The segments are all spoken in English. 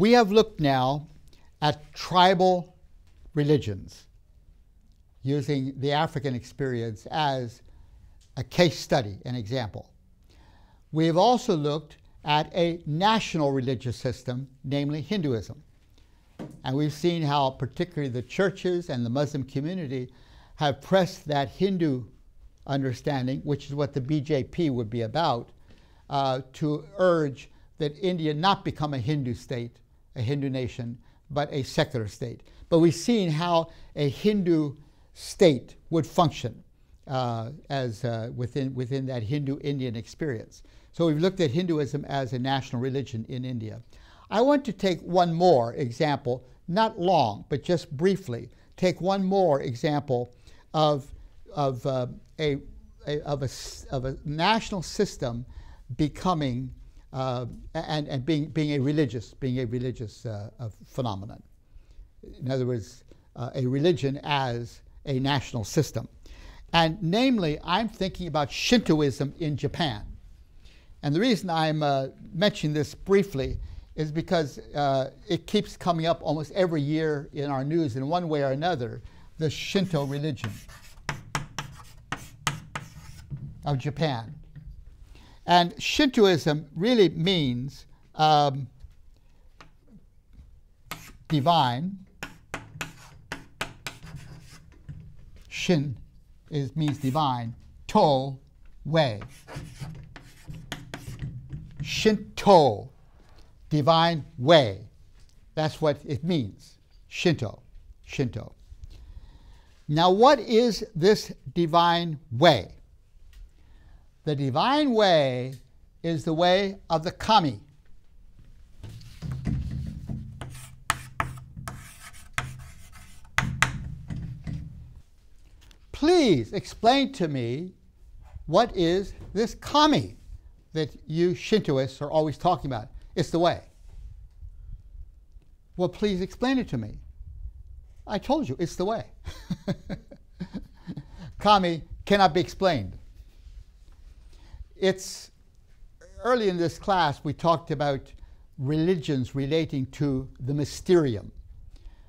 we have looked now at tribal religions using the African experience as a case study, an example. We have also looked at a national religious system, namely Hinduism. And we've seen how, particularly the churches and the Muslim community, have pressed that Hindu understanding, which is what the BJP would be about, uh, to urge that India not become a Hindu state, a Hindu nation, but a secular state. But we've seen how a Hindu state would function uh, as uh, within, within that Hindu Indian experience. So we've looked at Hinduism as a national religion in India. I want to take one more example, not long, but just briefly, take one more example of, of, uh, a, a, of, a, of a national system becoming uh, and, and being, being a religious, being a religious uh, phenomenon. In other words, uh, a religion as a national system. And namely, I'm thinking about Shintoism in Japan. And the reason I'm uh, mentioning this briefly is because uh, it keeps coming up almost every year in our news in one way or another, the Shinto religion of Japan. And Shintoism really means um, divine. Shin is, means divine. To, way. Shinto, divine way. That's what it means. Shinto, Shinto. Now, what is this divine way? The divine way is the way of the kami. Please explain to me what is this kami that you Shintoists are always talking about? It's the way. Well, please explain it to me. I told you, it's the way. Kami cannot be explained. It's early in this class we talked about religions relating to the mysterium.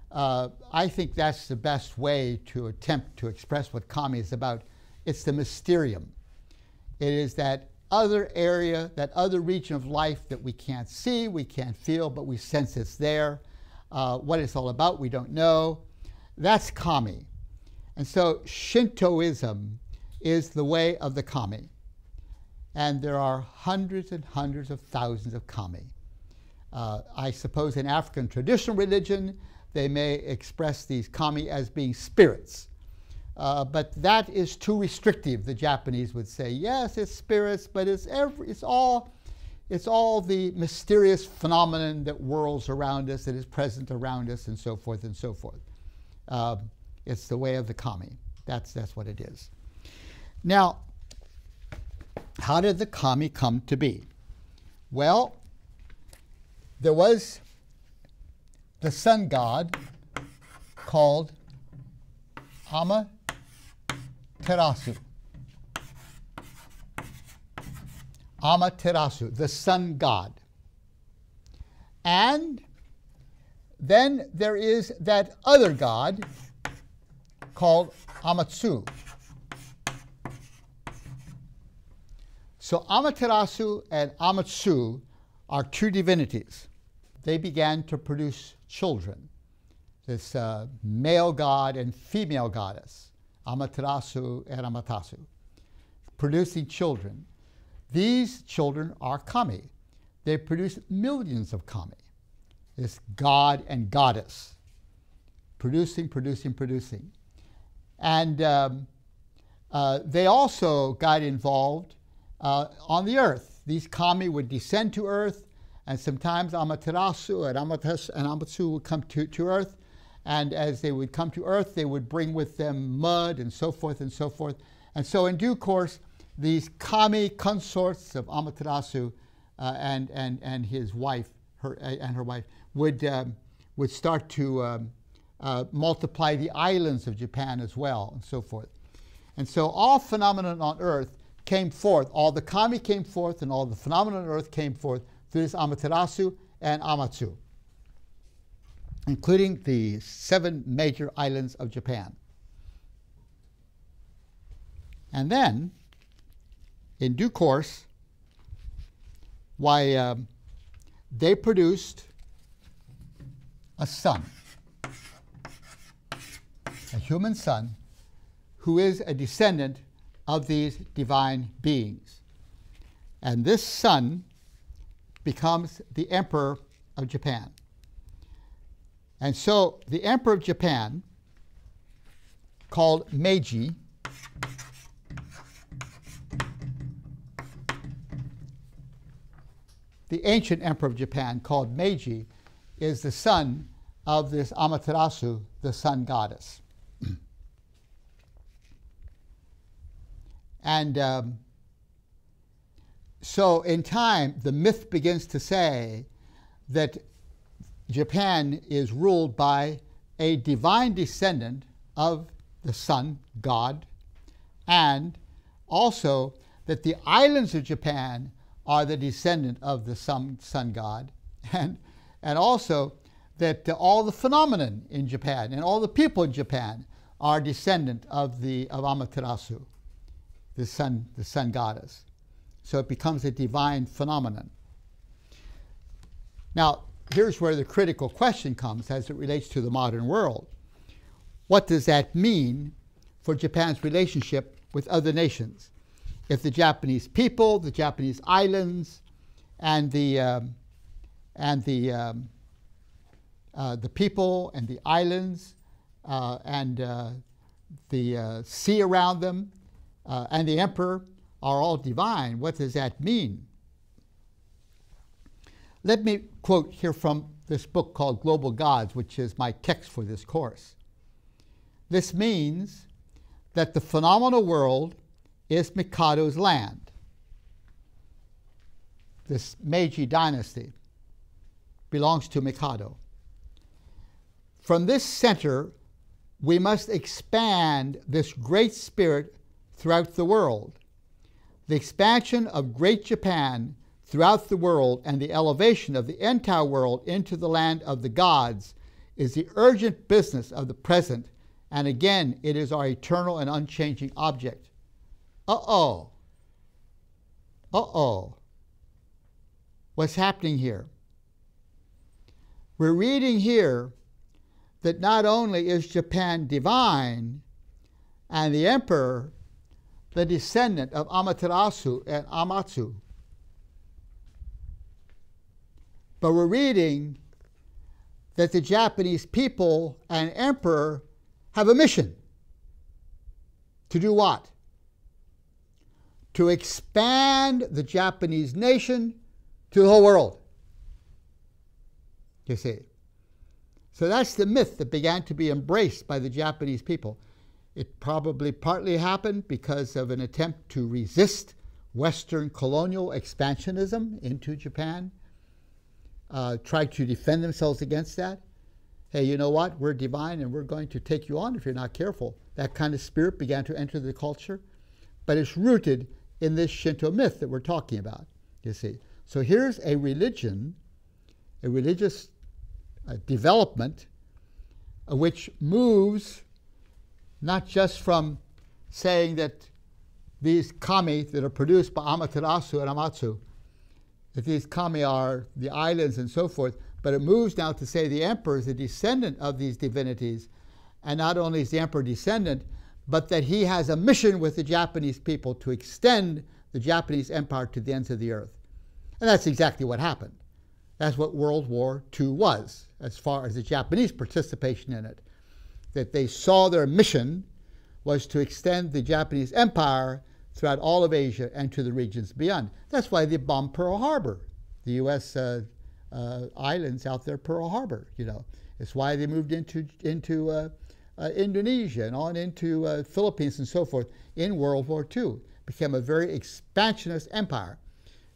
Uh, I think that's the best way to attempt to express what Kami is about. It's the mysterium. It is that other area, that other region of life that we can't see, we can't feel, but we sense it's there. Uh, what it's all about, we don't know. That's Kami. And so Shintoism is the way of the Kami and there are hundreds and hundreds of thousands of kami. Uh, I suppose in African traditional religion, they may express these kami as being spirits. Uh, but that is too restrictive, the Japanese would say. Yes, it's spirits, but it's, every, it's, all, it's all the mysterious phenomenon that whirls around us, that is present around us, and so forth and so forth. Uh, it's the way of the kami. That's, that's what it is. Now, how did the kami come to be? Well, there was the sun god called Amaterasu. Amaterasu, the sun god. And then there is that other god called Amatsu. So Amaterasu and Amatsu are two divinities. They began to produce children, this uh, male god and female goddess, Amaterasu and Amaterasu, producing children. These children are kami. They produce millions of kami, this god and goddess, producing, producing, producing. And um, uh, they also got involved uh, on the earth. These kami would descend to earth, and sometimes Amaterasu and Amaterasu and Amatsu would come to, to earth. And as they would come to earth, they would bring with them mud and so forth and so forth. And so, in due course, these kami consorts of Amaterasu uh, and, and, and his wife, her, uh, and her wife, would, um, would start to um, uh, multiply the islands of Japan as well, and so forth. And so, all phenomena on earth came forth, all the kami came forth, and all the phenomena on earth came forth through this Amaterasu and Amatsu. including the seven major islands of Japan. And then, in due course, why um, they produced a son, a human son, who is a descendant of these divine beings. And this son becomes the emperor of Japan. And so the emperor of Japan, called Meiji, the ancient emperor of Japan, called Meiji, is the son of this Amaterasu, the sun goddess. And um, so in time, the myth begins to say that Japan is ruled by a divine descendant of the sun god, and also that the islands of Japan are the descendant of the sun, sun god, and, and also that all the phenomenon in Japan and all the people in Japan are descendant of the of Amaterasu, the sun, the sun goddess. So it becomes a divine phenomenon. Now, here's where the critical question comes as it relates to the modern world. What does that mean for Japan's relationship with other nations? if the Japanese people, the Japanese islands, and the um, and the um, uh, the people and the islands uh, and uh, the uh, sea around them uh, and the emperor are all divine. What does that mean? Let me quote here from this book called Global Gods, which is my text for this course. This means that the phenomenal world is Mikado's land. This Meiji dynasty belongs to Mikado. From this center, we must expand this great spirit throughout the world. The expansion of Great Japan throughout the world and the elevation of the entire world into the land of the gods is the urgent business of the present, and again, it is our eternal and unchanging object. Uh oh. Uh oh. What's happening here? We're reading here that not only is Japan divine and the emperor the descendant of Amaterasu and Amatsu, but we're reading that the Japanese people and emperor have a mission. To do what? to expand the Japanese nation to the whole world. You see. So that's the myth that began to be embraced by the Japanese people. It probably partly happened because of an attempt to resist Western colonial expansionism into Japan, uh, tried to defend themselves against that. Hey, you know what? We're divine and we're going to take you on if you're not careful. That kind of spirit began to enter the culture, but it's rooted in this Shinto myth that we're talking about, you see. So here's a religion, a religious uh, development, uh, which moves not just from saying that these kami that are produced by Amaterasu and Amatsu, that these kami are the islands and so forth, but it moves now to say the emperor is a descendant of these divinities, and not only is the emperor descendant, but that he has a mission with the Japanese people to extend the Japanese empire to the ends of the earth. And that's exactly what happened. That's what World War II was, as far as the Japanese participation in it. That they saw their mission was to extend the Japanese empire throughout all of Asia and to the regions beyond. That's why they bombed Pearl Harbor, the U.S. Uh, uh, islands out there, Pearl Harbor. You know, it's why they moved into into uh, uh, Indonesia and on into uh, Philippines and so forth in World War II. Became a very expansionist empire,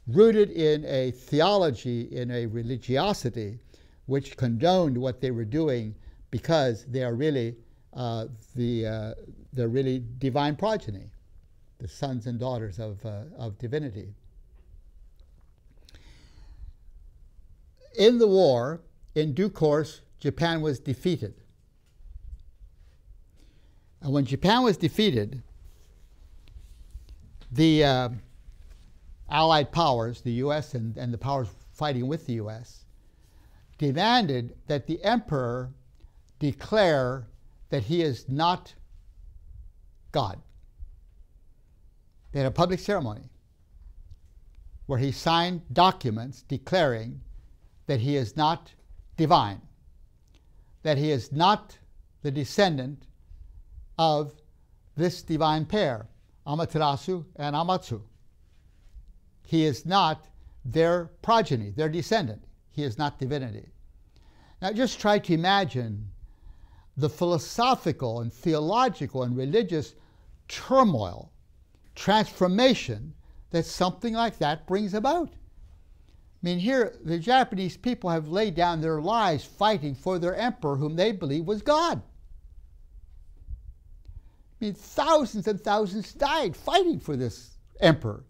rooted in a theology, in a religiosity, which condoned what they were doing because they are really uh, the uh, they're really divine progeny, the sons and daughters of, uh, of divinity. In the war, in due course, Japan was defeated. And when Japan was defeated, the uh, Allied powers, the US and, and the powers fighting with the US, demanded that the emperor declare that he is not God. They had a public ceremony where he signed documents declaring that he is not divine, that he is not the descendant of this divine pair, Amaterasu and Amatsu. He is not their progeny, their descendant. He is not divinity. Now just try to imagine the philosophical and theological and religious turmoil, transformation that something like that brings about. I mean, here the Japanese people have laid down their lives fighting for their emperor, whom they believe was God. I mean, thousands and thousands died fighting for this emperor.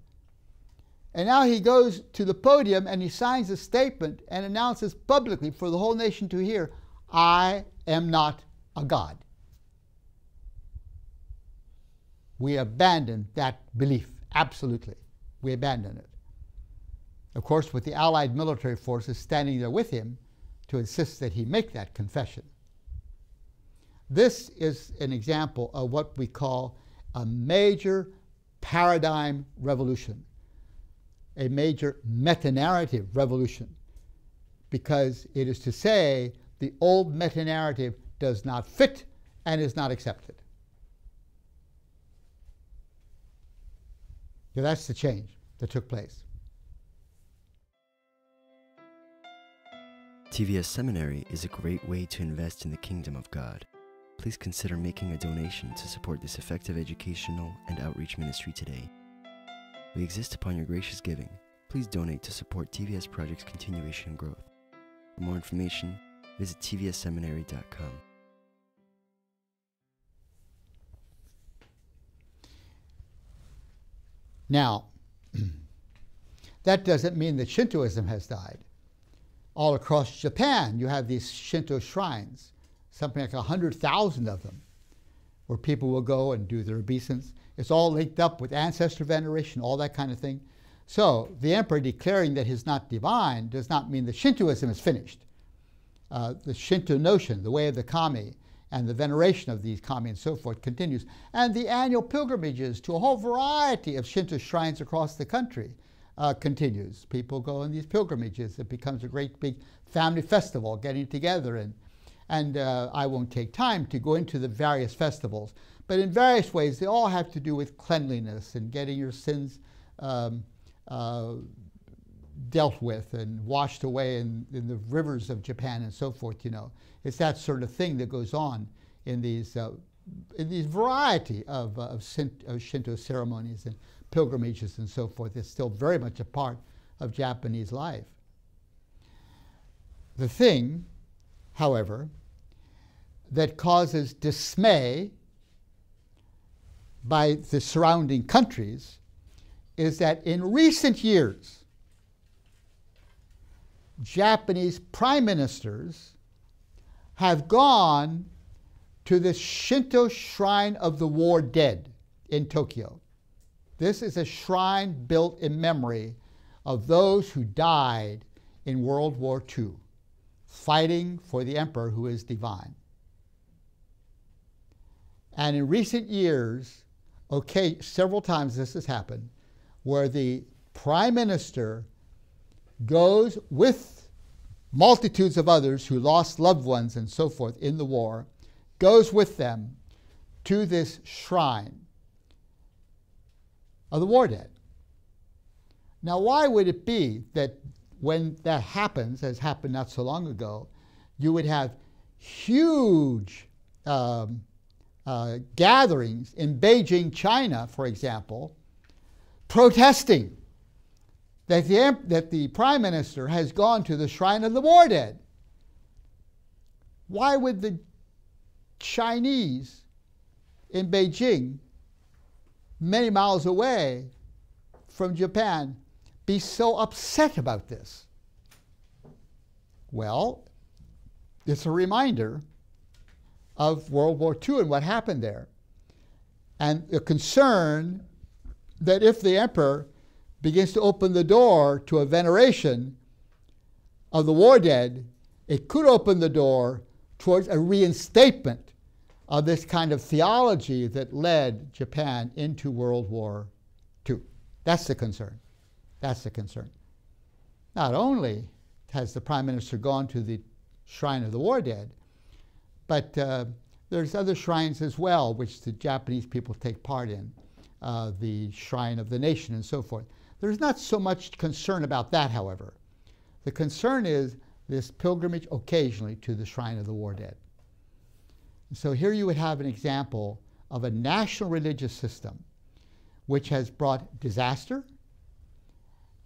And now he goes to the podium and he signs a statement and announces publicly for the whole nation to hear I am not a God. We abandon that belief, absolutely. We abandon it. Of course, with the Allied military forces standing there with him to insist that he make that confession. This is an example of what we call a major paradigm revolution a major meta narrative revolution because it is to say the old meta narrative does not fit and is not accepted. That's the change that took place. TVS Seminary is a great way to invest in the kingdom of God. Please consider making a donation to support this effective educational and outreach ministry today. We exist upon your gracious giving. Please donate to support TVS Project's continuation and growth. For more information, visit tvsseminary.com. Now, that doesn't mean that Shintoism has died. All across Japan, you have these Shinto shrines, something like 100,000 of them, where people will go and do their obeisance. It's all linked up with ancestor veneration, all that kind of thing. So the emperor declaring that he's not divine does not mean that Shintoism is finished. Uh, the Shinto notion, the way of the kami, and the veneration of these kami and so forth continues. And the annual pilgrimages to a whole variety of Shinto shrines across the country uh, continues. People go on these pilgrimages. It becomes a great big family festival, getting together. And, and uh, I won't take time to go into the various festivals. But in various ways, they all have to do with cleanliness and getting your sins um, uh, dealt with and washed away in, in, the rivers of Japan and so forth, you know. It's that sort of thing that goes on in these, uh, in these variety of, uh, of, of, Shinto ceremonies and pilgrimages and so forth. It's still very much a part of Japanese life. The thing, however, that causes dismay by the surrounding countries is that in recent years, Japanese prime ministers have gone to the Shinto Shrine of the War Dead in Tokyo. This is a shrine built in memory of those who died in World War II, fighting for the emperor who is divine. And in recent years, okay, several times this has happened, where the prime minister goes with multitudes of others who lost loved ones and so forth in the war, goes with them to this shrine of the war dead. Now, why would it be that when that happens, as happened not so long ago, you would have huge um, uh, gatherings in Beijing, China, for example, protesting that the, that the prime minister has gone to the shrine of the war dead. Why would the Chinese in Beijing, many miles away from Japan, be so upset about this? Well, it's a reminder of World War II and what happened there. And the concern that if the emperor begins to open the door to a veneration of the war dead, it could open the door towards a reinstatement of this kind of theology that led Japan into World War II. That's the concern. That's the concern. Not only has the prime minister gone to the shrine of the war dead, but uh, there's other shrines as well, which the Japanese people take part in, uh, the shrine of the nation and so forth. There's not so much concern about that, however. The concern is this pilgrimage occasionally to the shrine of the war dead. So here you would have an example of a national religious system which has brought disaster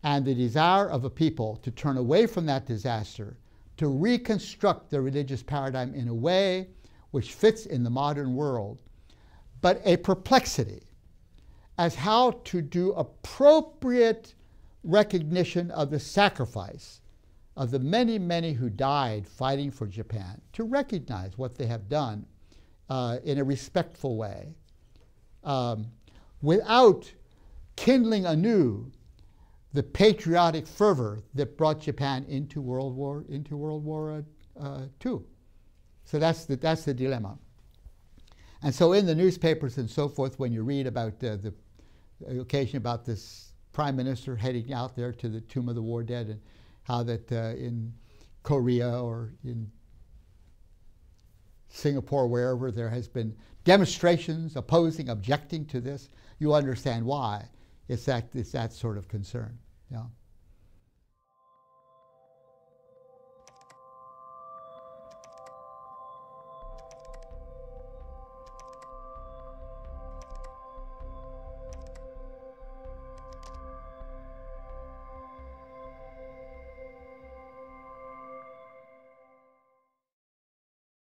and the desire of a people to turn away from that disaster to reconstruct the religious paradigm in a way which fits in the modern world, but a perplexity as how to do appropriate recognition of the sacrifice of the many, many who died fighting for Japan, to recognize what they have done uh, in a respectful way, um, without kindling anew the patriotic fervor that brought Japan into World War into World War uh, II. So that's the, that's the dilemma. And so in the newspapers and so forth, when you read about uh, the occasion about this prime minister heading out there to the tomb of the war dead and how that uh, in Korea or in Singapore, wherever there has been demonstrations opposing, objecting to this, you understand why. It's that, it's that sort of concern. Yeah.